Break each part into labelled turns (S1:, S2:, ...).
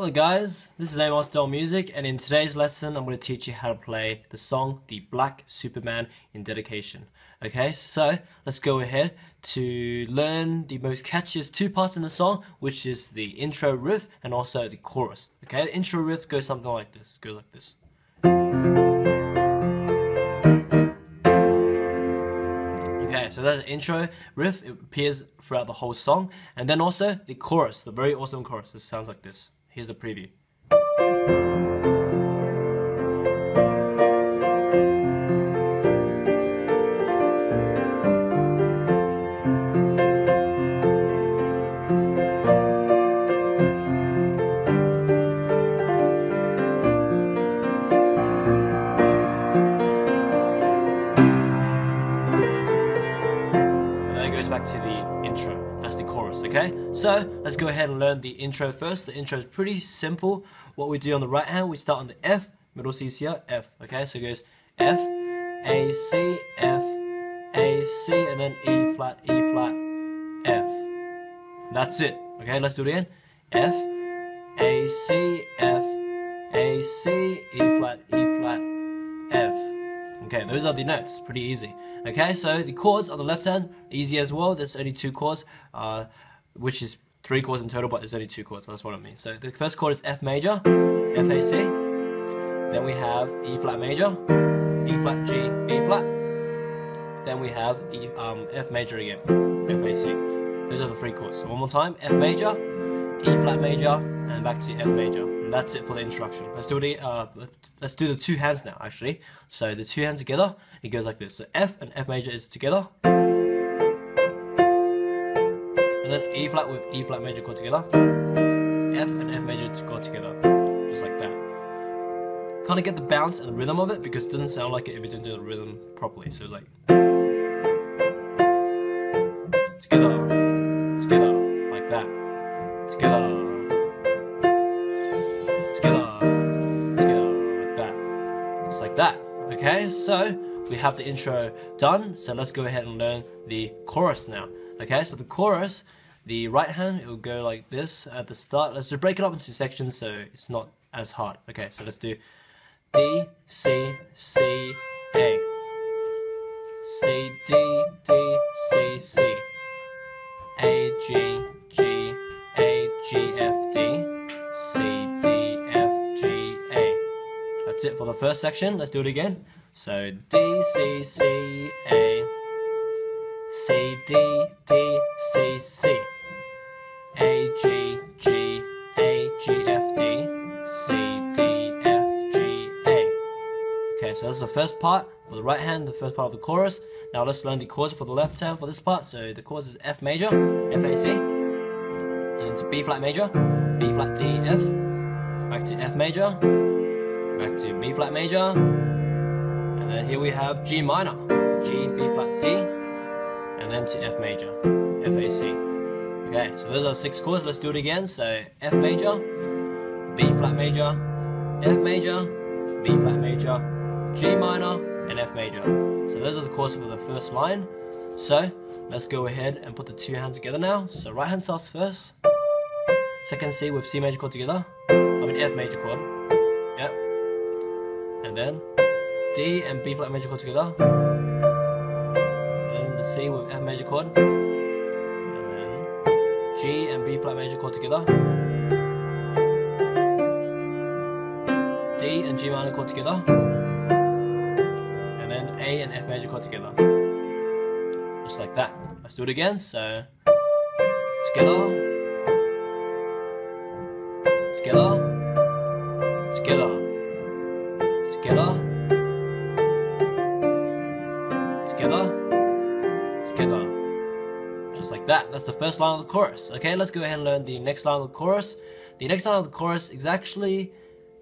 S1: Hello guys, this is Amosdoll Music and in today's lesson I'm going to teach you how to play the song The Black Superman in Dedication. Okay, so let's go ahead to learn the most catchiest two parts in the song which is the intro riff and also the chorus. Okay, the intro riff goes something like this, goes like this. Okay, so that's the intro riff, it appears throughout the whole song and then also the chorus, the very awesome chorus, it sounds like this. Here's the preview. And then it goes back to the intro. Okay? So let's go ahead and learn the intro first. The intro is pretty simple. What we do on the right hand, we start on the F, middle C here, F, okay? So it goes F, A, C, F, A, C, and then E flat, E flat, F. That's it, okay? Let's do it again. F, A, C, F, A, C, E flat, E flat, F. Okay, those are the notes. Pretty easy. Okay, so the chords on the left hand, easy as well. There's only two chords, uh, which is three chords in total, but there's only two chords. So that's what I mean. So the first chord is F major, F A C. Then we have E flat major, E flat G, E flat. Then we have E, um, F major again, F A C. Those are the three chords. So one more time, F major, E flat major, and back to F major. And that's it for the introduction. Let's do the uh, let's do the two hands now. Actually, so the two hands together, it goes like this. So F and F major is together, and then E flat with E flat major chord together, F and F major go together, just like that. Kind of get the bounce and the rhythm of it because it doesn't sound like it if you don't do the rhythm properly. So it's like together, together, like that, together, together, together, like that, just like that. Okay, so we have the intro done. So let's go ahead and learn the chorus now. Okay, so the chorus, the right hand, it will go like this at the start. Let's just break it up into sections so it's not as hard. Okay, so let's do D, C, C, A. C, D, D, C, C. A, G, G, A, G, F, D. C, D, F, G, A. That's it for the first section. Let's do it again. So D, C, C, A. C, D, D, C, C. A, G, G, A, G, F, D. C, D, F, G, A. Okay, so that's the first part for the right hand, the first part of the chorus. Now let's learn the chords for the left hand for this part. So the chords is F major, F A C, and to B flat major, B flat D F, back to F major, back to B flat major, and then here we have G minor, G B flat D, and then to F major, F A C. Okay, so those are six chords. Let's do it again. So F major, B flat major, F major, B flat major, G minor, and F major. So those are the chords for the first line. So let's go ahead and put the two hands together now. So right hand starts first. Second C with C major chord together. I mean F major chord. Yep. And then D and B flat major chord together. The C with F major chord. And then G and B flat major chord together. D and G minor chord together. And then A and F major chord together. Just like that. Let's do it again. So together, together, together, That's the first line of the chorus. Okay, let's go ahead and learn the next line of the chorus. The next line of the chorus is actually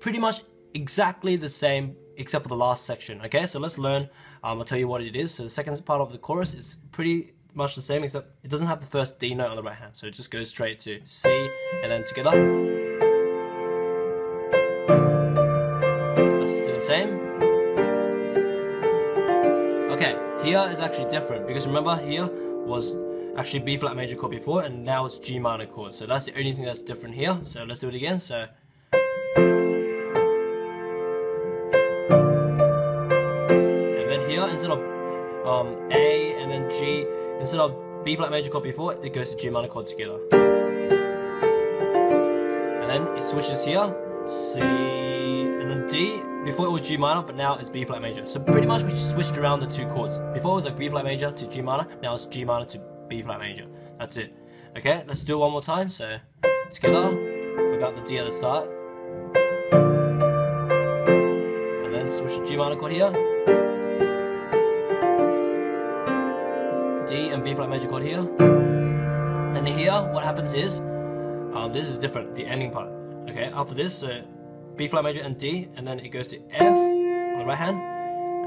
S1: pretty much exactly the same except for the last section. Okay, so let's learn. Um, I'll tell you what it is. So the second part of the chorus is pretty much the same except it doesn't have the first D note on the right hand. So it just goes straight to C and then together. That's still the same. Okay, here is actually different because remember here was actually B flat major chord before, and now it's G minor chord. So that's the only thing that's different here. So let's do it again. So and then here instead of um, A and then G, instead of B flat major chord before, it goes to G minor chord together. And then it switches here, C, and then D. Before it was G minor, but now it's B flat major. So pretty much we switched around the two chords. Before it was like B flat major to G minor, now it's G minor to B flat major. That's it. Okay, let's do it one more time. So together, without the D at the start. And then switch to G minor chord here. D and B flat major chord here. And here, what happens is, um, this is different, the ending part. Okay, after this, so B flat major and D, and then it goes to F on the right hand,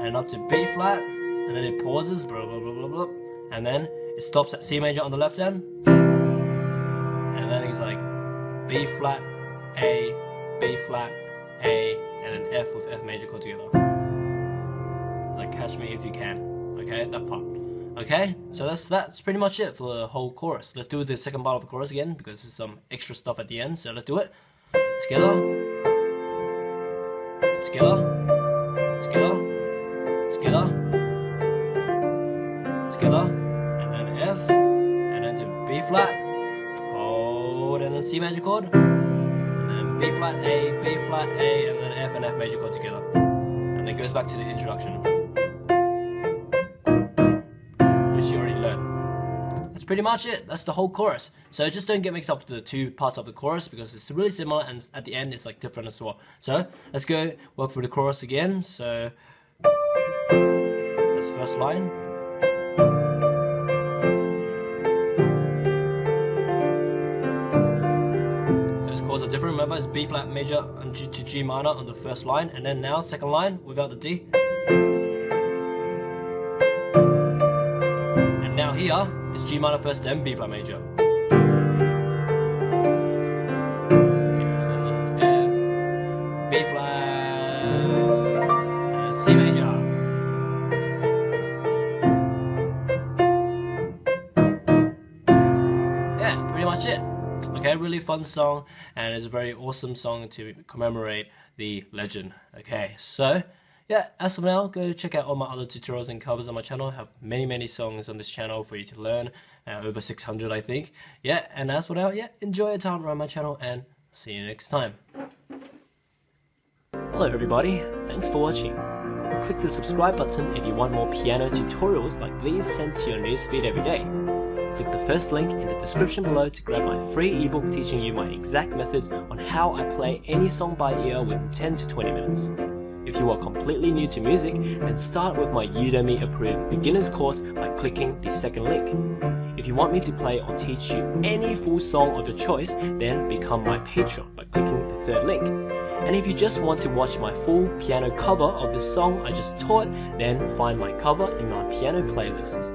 S1: and up to B flat, and then it pauses, blah blah blah blah blah, and then it stops at C major on the left hand, and then it's like B flat, A, B flat, A, and then F with F major chord together. It's like catch me if you can. Okay, that part. Okay, so that's that's pretty much it for the whole chorus. Let's do the second part of the chorus again because there's some extra stuff at the end. So let's do it. Together, together, together, together, together, Flat, hold, and then C major chord, and then B flat A, B flat A, and then F and F major chord together, and it goes back to the introduction. which you already learned. That's pretty much it. That's the whole chorus. So just don't get mixed up with the two parts of the chorus because it's really similar and at the end it's like different as well. So let's go work through the chorus again. So that's the first line. Remember, it's B flat major and G to G minor on the first line, and then now second line without the D. And now here is G minor first, then B flat major. Okay, really fun song, and it's a very awesome song to commemorate the legend. Okay, so yeah, as of now, go check out all my other tutorials and covers on my channel. I have many, many songs on this channel for you to learn. Uh, over 600, I think. Yeah, and as for now, yeah, enjoy your time around my channel and see you next time. Hello everybody, thanks for watching. Click the subscribe button if you want more piano tutorials like these sent to your newsfeed every day. Click the first link in the description below to grab my free ebook teaching you my exact methods on how I play any song by ear within 10 to 20 minutes. If you are completely new to music, then start with my Udemy approved beginner's course by clicking the second link. If you want me to play or teach you any full song of your choice, then become my patron by clicking the third link. And if you just want to watch my full piano cover of the song I just taught, then find my cover in my piano playlists.